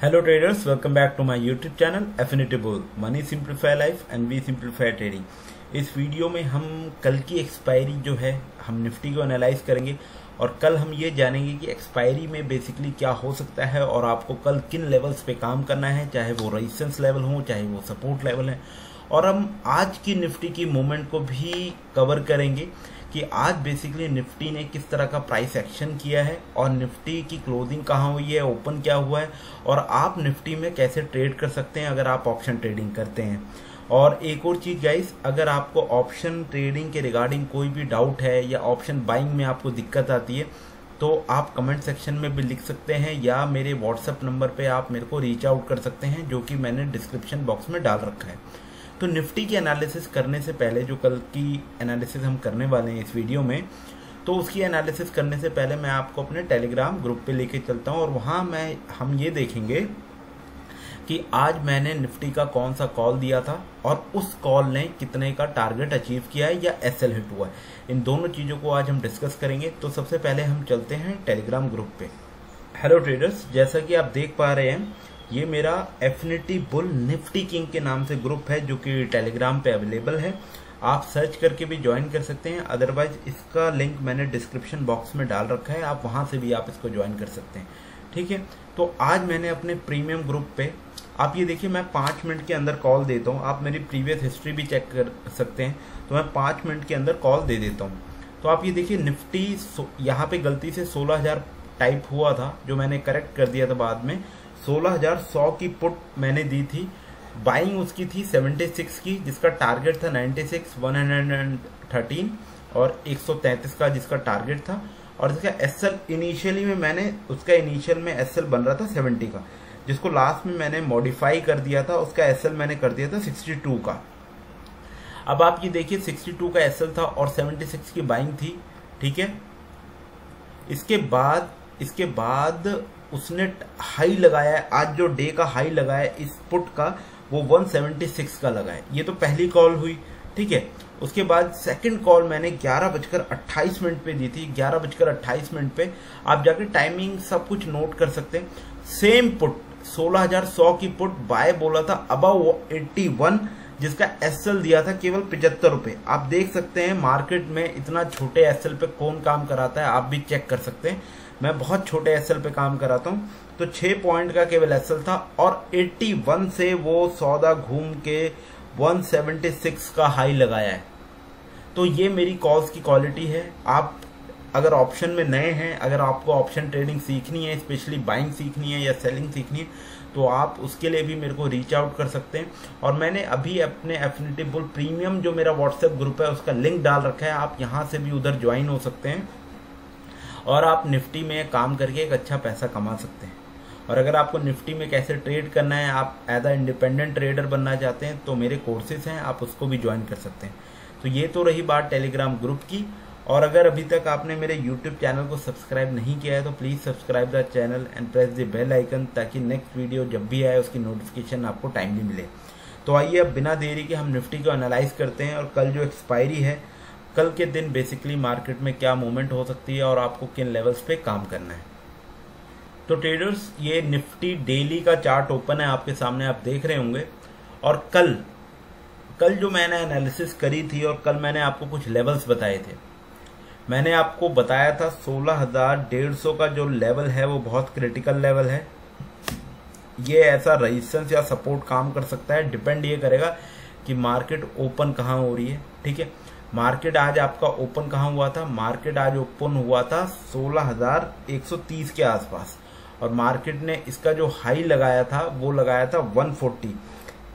Hello traders, welcome back to my YouTube channel Affinity Bull. Money simplify life and we simplify trading. इस video में हम कल की expiry जो है हम निफ्टी को एनालाइज करेंगे और कल हम ये जानेंगे कि एक्सपायरी में बेसिकली क्या हो सकता है और आपको कल किन लेवल्स पे काम करना है चाहे वो रेजिस्टेंस लेवल हो चाहे वो सपोर्ट लेवल है और हम आज की निफ्टी की मूवमेंट को भी कवर करेंगे कि आज बेसिकली निफ्टी ने किस तरह का प्राइस एक्शन किया है और निफ्टी की क्लोजिंग कहाँ हुई है ओपन क्या हुआ है और आप निफ्टी में कैसे ट्रेड कर सकते हैं अगर आप ऑप्शन ट्रेडिंग करते हैं। और एक और चीज़ गाइस अगर आपको ऑप्शन ट्रेडिंग के रिगार्डिंग कोई भी डाउट है या ऑप्शन बाइंग में आपको दिक्कत आती है तो आप कमेंट सेक्शन में भी लिख सकते हैं या मेरे व्हाट्सएप नंबर पे आप मेरे को रीच आउट कर सकते हैं, जो कि मैंने डिस्क्रिप्शन बॉक्स में डाल रखा है। तो निफ्टी की एनालिसिस करने से पहले, जो कल की एनालिसिस हम करने वाले हैं इस वीडियो में तो उसकी एनालिसिस करने से पहले मैं आपको अपने टेलीग्राम ग्रुप पे लेके चलता हूँ और वहाँ मैं, हम ये देखेंगे कि आज मैंने निफ्टी का कौन सा कॉल दिया था और उस कॉल ने कितने का टारगेट अचीव किया है या एस एल हिट हुआ है। इन दोनों चीज़ों को आज हम डिस्कस करेंगे। तो सबसे पहले हम चलते हैं टेलीग्राम ग्रुप पे। हेलो ट्रेडर्स जैसा कि आप देख पा रहे हैं ये मेरा एफिनिटी बुल निफ्टी किंग के नाम से ग्रुप है, जो कि टेलीग्राम पे अवेलेबल है। आप सर्च करके भी ज्वाइन कर सकते हैं। अदरवाइज़ इसका लिंक मैंने डिस्क्रिप्शन बॉक्स में डाल रखा है। आप वहाँ से भी आप इसको ज्वाइन कर सकते हैं। ठीक है? तो आज मैंने अपने प्रीमियम ग्रुप पे, आप ये देखिए, मैं पाँच मिनट के अंदर कॉल देता हूँ। आप मेरी प्रीवियस हिस्ट्री भी चेक कर सकते हैं। तो मैं पाँच मिनट के अंदर कॉल दे देता हूँ। तो आप ये देखिए निफ्टी यहाँ पे गलती से सोलह हज़ार टाइप हुआ था, जो मैंने करेक्ट कर दिया था बाद में। 16,100 की पुट मैंने दी थी। बाइंग उसकी थी 76 की जिसका टारगेट था 96 113 और 133 का जिसका टारगेट था। और इसका एसएल इनिशियली में मैंने उसका इनिशियल में एसएल बन रहा था 70 का जिसको लास्ट में मैंने मॉडिफाई कर दिया था उसका एसएल मैंने कर दिया था 62 का। अब आप ये देखिए 62 का एसएल था और 76 की बाइंग थी ठीक है? इसके बाद इसके बाद उसने हाई लगाया है। आज जो डे का हाई लगाया इस पुट का, वो 176 का लगाया ये तो पहली कॉल हुई, ठीक है? उसके बाद सेकंड कॉल मैंने ग्यारह बजकर अट्ठाईस मिनट पे दी थी। ग्यारह बजकर अट्ठाईस मिनट पे आप जाके टाइमिंग सब कुछ नोट कर सकते हैं। सेम पुट 16100 की पुट बाय बोला था अबव 81 जिसका एसएल दिया था केवल पिछहत्तर रुपए। आप देख सकते हैं मार्केट में इतना छोटे एसएल पे कौन काम कराता है, आप भी चेक कर सकते हैं। मैं बहुत छोटे एसएल पे काम कराता हूँ तो छह पॉइंट का केवल एसएल था और 81 से वो सौदा घूम के 176 का हाई लगाया है। तो ये मेरी कॉल्स की क्वालिटी है। आप अगर ऑप्शन में नए हैं, अगर आपको ऑप्शन ट्रेडिंग सीखनी है स्पेशली बाइंग सीखनी है या सेलिंग सीखनी है तो आप उसके लिए भी मेरे को रीच आउट कर सकते हैं। और मैंने अभी अपने एफिनिटी बुल प्रीमियम जो मेरा व्हाट्सएप ग्रुप है, उसका लिंक डाल रखा है। आप यहाँ से भी उधर ज्वाइन हो सकते हैं। और आप निफ्टी में काम करके एक अच्छा पैसा कमा सकते हैं। और अगर आपको निफ्टी में कैसे ट्रेड करना है, आप एज अ इंडिपेंडेंट ट्रेडर बनना चाहते हैं तो मेरे कोर्सेज हैं, आप उसको भी ज्वाइन कर सकते हैं। तो ये तो रही बात टेलीग्राम ग्रुप की। और अगर अभी तक आपने मेरे यूट्यूब चैनल को सब्सक्राइब नहीं किया है तो please subscribe the channel and press the bell icon ताकि नेक्स्ट वीडियो जब भी आए, उसकी नोटिफिकेशन आपको टाइमली मिले। तो आइए अब बिना देरी के हम निफ्टी को एनालाइज करते हैं और कल जो एक्सपायरी है कल के दिन बेसिकली मार्केट में क्या मूवमेंट हो सकती है और आपको किन लेवल्स पे काम करना है। तो ट्रेडर्स ये निफ्टी डेली का चार्ट ओपन है, आपके सामने आप देख रहे होंगे। और कल कल जो मैंने एनालिसिस करी थी और कल मैंने आपको कुछ लेवल्स बताए थे। मैंने आपको बताया था सोलह हज़ार डेढ़ सौ का जो लेवल है, वो बहुत क्रिटिकल लेवल है। ये ऐसा रजिस्टेंस या सपोर्ट काम कर सकता है डिपेंड ये करेगा कि मार्केट ओपन कहाँ हो रही है, ठीक है? मार्केट आज आपका ओपन कहाँ हुआ था? मार्केट आज ओपन हुआ था 16,130 के आसपास। और मार्केट ने इसका जो हाई लगाया था वो लगाया था 140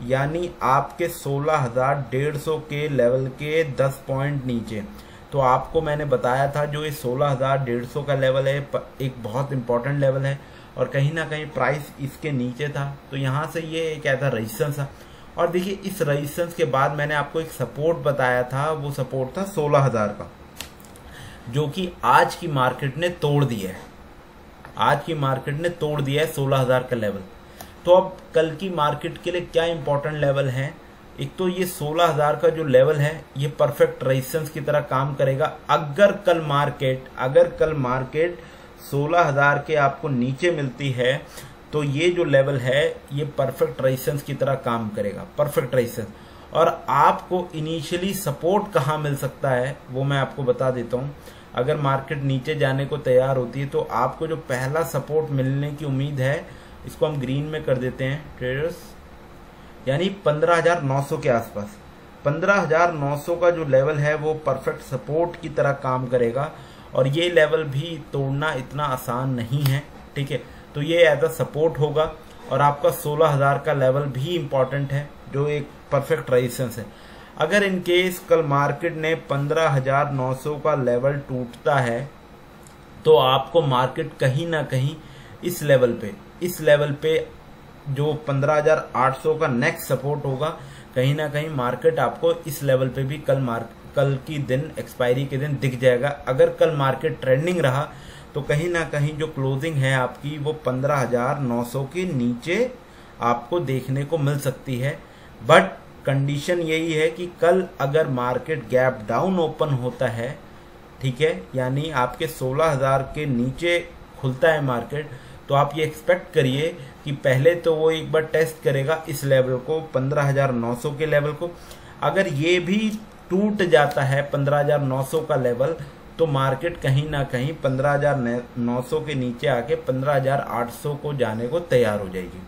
यानी आपके 16,150 के लेवल के 10 पॉइंट नीचे। तो आपको मैंने बताया था जो ये 16,150 का लेवल है एक बहुत इंपॉर्टेंट लेवल है। और कहीं ना कहीं प्राइस इसके नीचे था। तो यहाँ से ये क्या था रजिस्टेंस था। और देखिए, इस रजिस्टेंस के बाद मैंने आपको एक सपोर्ट बताया था, वो सपोर्ट था सोलह हज़ार का, जो कि आज की मार्केट ने तोड़ दिया है। आज की मार्केट ने तोड़ दिया है सोलह हज़ार का लेवल तो अब कल की मार्केट के लिए क्या इंपॉर्टेंट लेवल है? एक तो ये सोलह हज़ार का जो लेवल है, ये परफेक्ट रेजिस्टेंस की तरह काम करेगा। अगर कल मार्केट अगर कल मार्केट सोलह हज़ार के आपको नीचे मिलती है तो ये जो लेवल है ये परफेक्ट रेजिस्टेंस की तरह काम करेगा परफेक्ट रेजिस्टेंस और आपको इनिशियली सपोर्ट कहाँ मिल सकता है वो मैं आपको बता देता हूँ। अगर मार्केट नीचे जाने को तैयार होती है तो आपको जो पहला सपोर्ट मिलने की उम्मीद है इसको हम ग्रीन में कर देते हैं ट्रेडर्स यानी 15,900 के आसपास। 15,900 का जो लेवल है वो परफेक्ट सपोर्ट की तरह काम करेगा। और ये लेवल भी तोड़ना इतना आसान नहीं है ठीक है? तो ये एज अ सपोर्ट होगा और आपका 16,000 का लेवल भी इंपॉर्टेंट है जो एक परफेक्ट रेजिस्टेंस है। अगर इन केस कल मार्केट ने 15,900 का लेवल टूटता है तो आपको मार्केट कहीं ना कहीं इस लेवल पे इस लेवल पे जो 15,800 का नेक्स्ट सपोर्ट होगा कहीं ना कहीं मार्केट आपको इस लेवल पे भी कल मार्क कल की दिन एक्सपायरी के दिन दिख जाएगा। अगर कल मार्केट ट्रेंडिंग रहा तो कहीं ना कहीं जो क्लोजिंग है आपकी वो 15,900 के नीचे आपको देखने को मिल सकती है। बट कंडीशन यही है कि कल अगर मार्केट गैप डाउन ओपन होता है ठीक है यानी आपके 16,000 के नीचे खुलता है मार्केट तो आप ये एक्सपेक्ट करिए कि पहले तो वो एक बार टेस्ट करेगा इस लेवल को 15,900 के लेवल को। अगर ये भी टूट जाता है 15,900 का लेवल तो मार्केट कहीं ना कहीं 15,900 के नीचे आके 15,800 को जाने को तैयार हो जाएगी।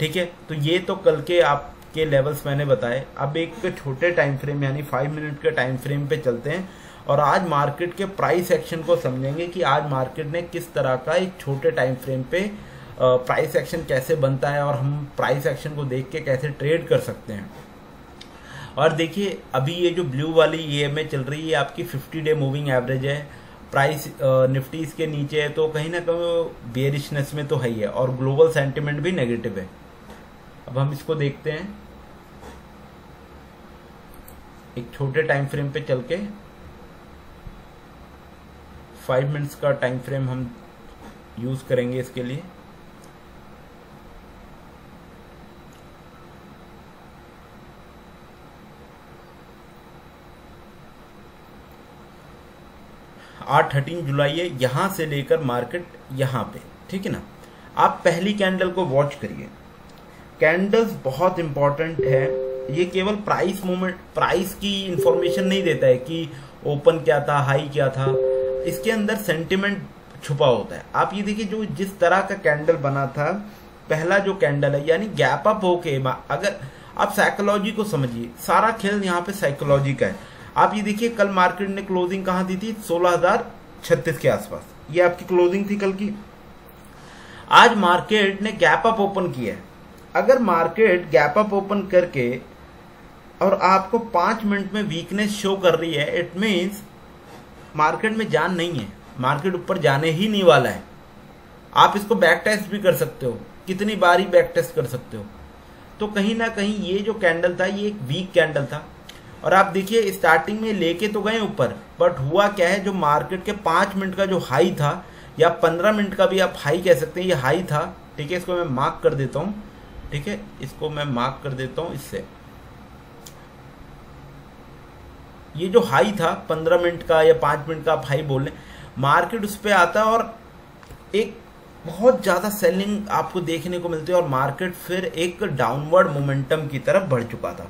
ठीक है? तो ये तो कल के आपके लेवल्स मैंने बताए। अब एक छोटे टाइम फ्रेम यानी फाइव मिनट के टाइम फ्रेम पे चलते हैं और आज मार्केट के प्राइस एक्शन को समझेंगे कि आज मार्केट ने किस तरह का एक छोटे टाइम फ्रेम पे प्राइस एक्शन कैसे बनता है और हम प्राइस एक्शन को देख के कैसे ट्रेड कर सकते हैं। और देखिए, अभी ये जो ब्लू वाली ई एम चल रही है, आपकी 50 डे मूविंग एवरेज है। प्राइस निफ्टी इसके नीचे है तो कहीं ना कहीं बेरिशनेस में तो है ही है और ग्लोबल सेंटिमेंट भी नेगेटिव है। अब हम इसको देखते हैं। एक छोटे टाइम फ्रेम पे चल के फाइव मिनट्स का टाइम फ्रेम हम यूज़ करेंगे इसके लिए। आठ थर्टीन जुलाई है, यहाँ से लेकर मार्केट यहाँ पे, ठीक है ना? आप पहली कैंडल को वॉच करिए। कैंडल्स बहुत इंपॉर्टेंट है। ये केवल प्राइस मूवमेंट प्राइस की इंफॉर्मेशन नहीं देता है कि ओपन क्या था हाई क्या था। इसके अंदर सेंटिमेंट छुपा होता है। आप ये देखिए, जो जिस तरह का कैंडल बना था, पहला जो कैंडल है, यानी गैप अप होके, अगर आप साइकोलॉजी को समझिए, सारा खेल यहाँ पे साइकोलॉजी का है। आप ये देखिए, कल मार्केट ने क्लोजिंग कहा दी थी? सोलह के आसपास। ये आपकी क्लोजिंग थी कल की। आज मार्केट ने गैप अप ओपन किया है। अगर मार्केट गैप अप ओपन करके और आपको पाँच मिनट में वीकनेस शो कर रही है इट मीन्स मार्केट में जान नहीं है। मार्केट ऊपर जाने ही नहीं वाला है। आप इसको बैक टेस्ट भी कर सकते हो। कितनी बार ही बैक टेस्ट कर सकते हो। तो कहीं ना कहीं ये जो कैंडल था, ये एक वीक कैंडल था। और आप देखिए स्टार्टिंग में लेके तो गए ऊपर बट हुआ क्या है, जो मार्केट के पाँच मिनट का जो हाई था, या पंद्रह मिनट का भी आप हाई कह सकते हैं, ये हाई था, ठीक है, इसको मैं मार्क कर देता हूँ, ठीक है, इसको मैं मार्क कर देता हूँ इससे। ये जो हाई था, पंद्रह मिनट का या पाँच मिनट का आप हाई बोल लें मार्केट उस पर आता और एक बहुत ज़्यादा सेलिंग आपको देखने को मिलती है और मार्केट फिर एक डाउनवर्ड मोमेंटम की तरफ़ बढ़ चुका था।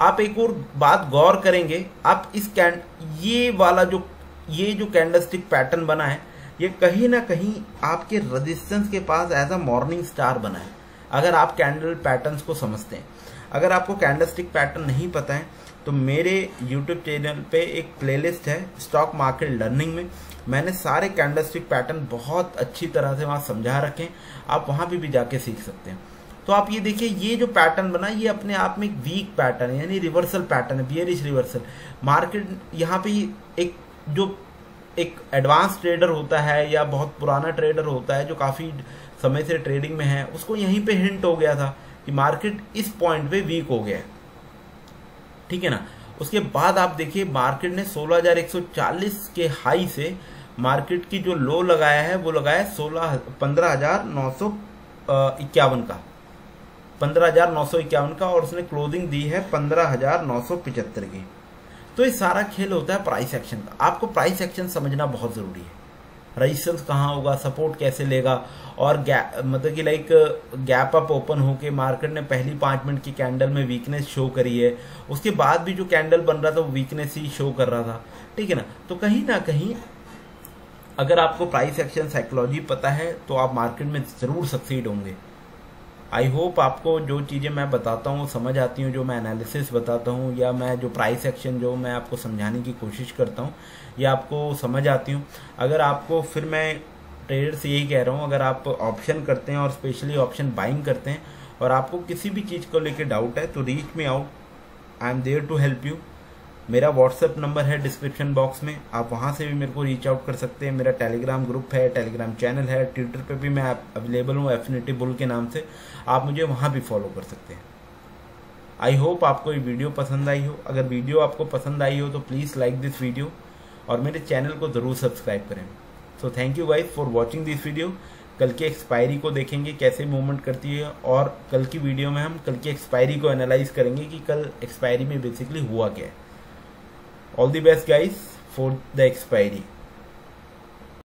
आप एक और बात गौर करेंगे, आप इस कैंड ये वाला जो, ये जो कैंडलस्टिक पैटर्न बना है, ये कहीं ना कहीं आपके रेजिस्टेंस के पास एज अ मॉर्निंग स्टार बना है। अगर आप कैंडल पैटर्न्स को समझते हैं। अगर आपको कैंडलस्टिक पैटर्न नहीं पता है तो मेरे यूट्यूब चैनल पे एक प्लेलिस्ट है स्टॉक मार्केट लर्निंग में। मैंने सारे कैंडलस्टिक पैटर्न बहुत अच्छी तरह से वहाँ समझा रखे हैं। आप वहाँ पे भी जाके सीख सकते हैं। तो आप ये देखिए ये जो पैटर्न बना ये अपने आप में एक वीक पैटर्न है यानी रिवर्सल पैटर्न है बियरिश रिवर्सल मार्केट यहाँ पे एक जो एक एडवांस ट्रेडर होता है या बहुत पुराना ट्रेडर होता है जो काफ़ी समय से ट्रेडिंग में है उसको यहीं पे हिंट हो गया था कि मार्केट इस पॉइंट पे वीक हो गया है। ठीक है ना? उसके बाद आप देखिए मार्केट ने 16,140 के हाई से मार्केट की जो लो लगाया है वो लगाया सोलह पंद्रह हज़ार नौ इक्यावन का। पंद्रह हज़ार नौ सौ इक्यावन का और उसने क्लोजिंग दी है पंद्रह हज़ार नौ सौ की। तो ये सारा खेल होता है प्राइस एक्शन का। आपको प्राइस एक्शन समझना बहुत ज़रूरी है। रजिस्टेंस कहाँ होगा सपोर्ट कैसे लेगा? और मतलब कि लाइक गैप अप ओपन होके मार्केट ने पहली पाँच मिनट की कैंडल में वीकनेस शो करी है। उसके बाद भी जो कैंडल बन रहा था, वो वीकनेस ही शो कर रहा था। ठीक है ना? तो कहीं ना कहीं अगर आपको प्राइस एक्शन साइकोलॉजी पता है तो आप मार्केट में ज़रूर सक्सीड होंगे। आई होप आपको जो चीज़ें मैं बताता हूँ, समझ आती हूँ, जो मैं एनालिसिस बताता हूँ, या मैं जो प्राइस एक्शन जो मैं आपको समझाने की कोशिश करता हूँ, या आपको समझ आती हूँ। अगर आपको फिर मैं ट्रेडर से यही कह रहा हूँ, अगर आप ऑप्शन करते हैं और स्पेशली ऑप्शन बाइंग करते हैं और आपको किसी भी चीज़ को लेकर डाउट है तो reach me out I am there to help you मेरा व्हाट्सएप नंबर है डिस्क्रिप्शन बॉक्स में। आप वहाँ से भी मेरे को रीच आउट कर सकते हैं। मेरा टेलीग्राम ग्रुप है टेलीग्राम चैनल है ट्विटर पे भी मैं अवेलेबल हूँ एफिनिटी बुल के नाम से। आप मुझे वहाँ भी फॉलो कर सकते हैं। आई होप आपको ये वीडियो पसंद आई हो। अगर वीडियो आपको पसंद आई हो तो प्लीज़ लाइक दिस वीडियो और मेरे चैनल को ज़रूर सब्सक्राइब करें। So thank you guys for watching this video कल की एक्सपायरी को देखेंगे कैसे मूवमेंट करती है और कल की वीडियो में हम कल की एक्सपायरी को एनालाइज करेंगे कि कल एक्सपायरी में बेसिकली हुआ क्या है। All the best guys for the expiry